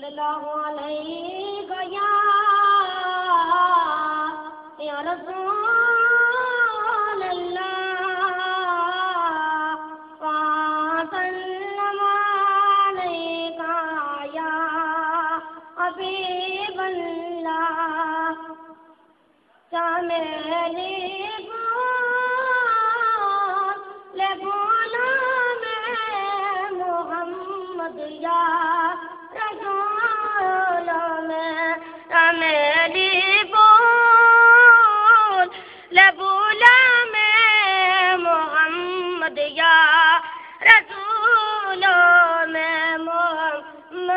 صلی اللہ علیہ یا یا رسول اللہ، وسلم علیک یا حبیب اللہ. چمیلی لے بولا میں محمد یا رسول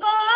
go